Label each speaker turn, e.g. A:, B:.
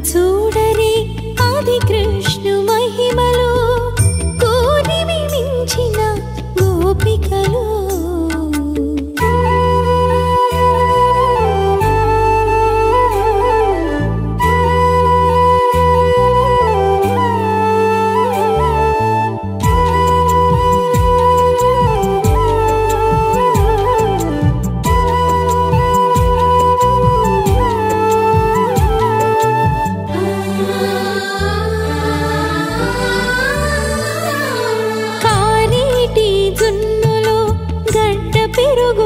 A: today. dugu